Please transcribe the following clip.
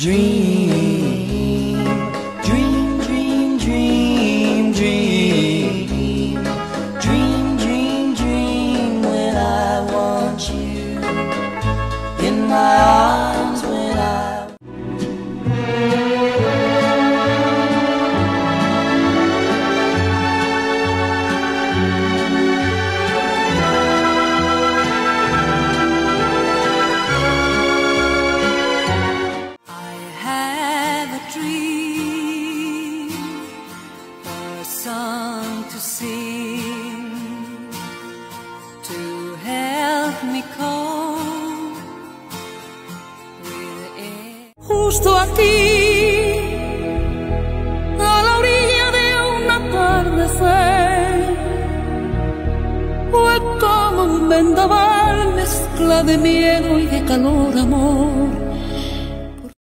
dream. Justo aquí, a la orilla de una atardecer, fue como un vendaval mezcla de miedo y de calor, amor